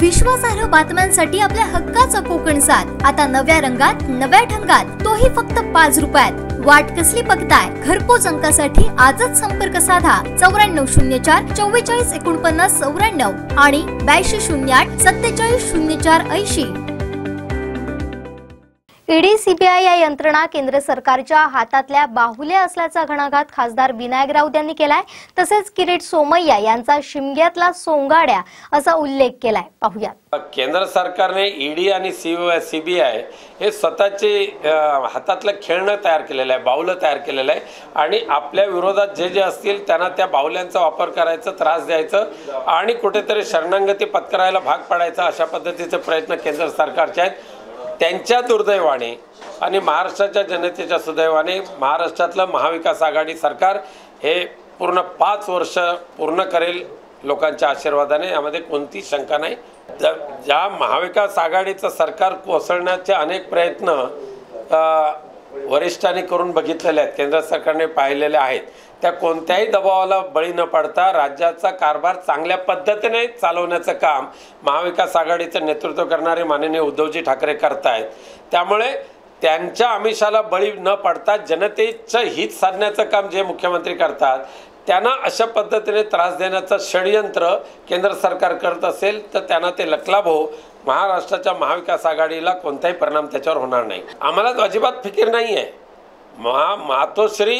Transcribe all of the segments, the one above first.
विश्वासार्ह बातम्यांसाठी आपल्या हक्काचा कोकण साथ. आता नव्या रंगात नव्या ढंगात तोही फक्त पाच रुपयात. वाट कसली बघताय? घरपोच अंकासाठी आजच संपर्क साधा. चौऱ्याण्णव शून्य चार चव्वेचाळीस एकोणपन्नास चौऱ्याण्णव आणि ब्याऐंशी शून्य आठ सत्तेचाळीस शून्य चार ऐंशी. ईडी सीबीआय या यंत्रणा केंद्र सरकारच्या हातातल्या बाहुल्या असल्याचा घणाघात खासदार विनायक राऊत यांनी केलाय. तसेच किरीट सोमय्या यांचा शिमग्यातला सोंगाड्या असा उल्लेख केलाय. पाहुयात. केंद्र सरकारने ईडी आणि सीबीआय हे स्वतःचे हातातलं खेळणं तयार केलेलं आहे बाहुलं तयार केलेलं आहे. आणि आपल्या विरोधात जे जे असतील त्यांना त्या बाहुल्यांचा वापर करायचा त्रास द्यायचं आणि कुठेतरी शरणांगती पत्करायला भाग पाडायचा अशा पद्धतीचे प्रयत्न केंद्र सरकारचे आहेत. त्यांच्या दुर्दैवाने आणि महाराष्ट्राच्या जनतेच्या सुदैवाने महाराष्ट्रातलं महाविकास आघाडी सरकार हे पूर्ण पाच वर्ष पूर्ण करेल लोकांच्या आशीर्वादाने. यामध्ये कोणती शंका नाही. ज- ज्या महाविकास आघाडीचं सरकार कोसळण्याचे अनेक प्रयत्न वरिष्ठांनी करून बघितलेले आहेत. केंद्र सरकारने पाहिलेल्या आहेत. त्या कोणत्याही दबावाला बळी न पडता राज्याचा कारभार चांगल्या पद्धतीने चालवण्याचं काम महाविकास आघाडीचं नेतृत्व करणारे माननीय उद्धवजी ठाकरे करतायत. त्यामुळे त्यांच्या आमिषाला बळी न पडता जनतेचं हित साधण्याचं काम जे मुख्यमंत्री करतात त्यांना अशा पद्धतीने त्रास देण्याचं षडयंत्र केंद्र सरकार करत असेल तर त्यांना ते लकलाभ हो महाराष्ट्राच्या महाविकास आघाडीला कोणताही परिणाम त्याच्यावर होणार नाही. आम्हाला अजिबात फिकीर नाही आहे महा मातोश्री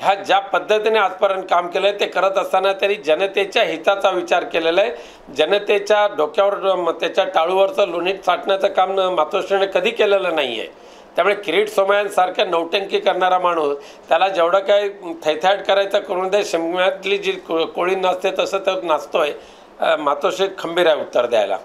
ह्या ज्या पद्धतीने आजपर्यंत काम केलं आहे ते करत असताना त्यांनी जनतेच्या हिताचा विचार केलेला आहे जनतेच्या डोक्यावर त्याच्या टाळूवरचं लोणीत साठण्याचं काम मातोश्रीने कधी केलेलं नाही आहे त्यामुळे किरीट सोमयांसारख्या नौटंकी करणारा माणूस त्याला जेवढं काय थैथाट करायचं करून दे शिमग्यातली जी को- कोळी नाचते तसं तर नाचतोय. मातोश्री खंबीर आहे उत्तर द्यायला.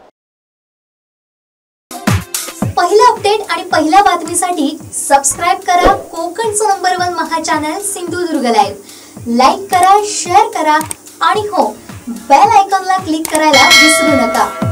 अपडेट आणि पहिल्या बातमीसाठी सबस्क्राईब करा कोकणचं number one Maha channel Sindhudurg live like करा शेअर करा आणि हो बेल आयकॉनला क्लिक करायला विसरू नका.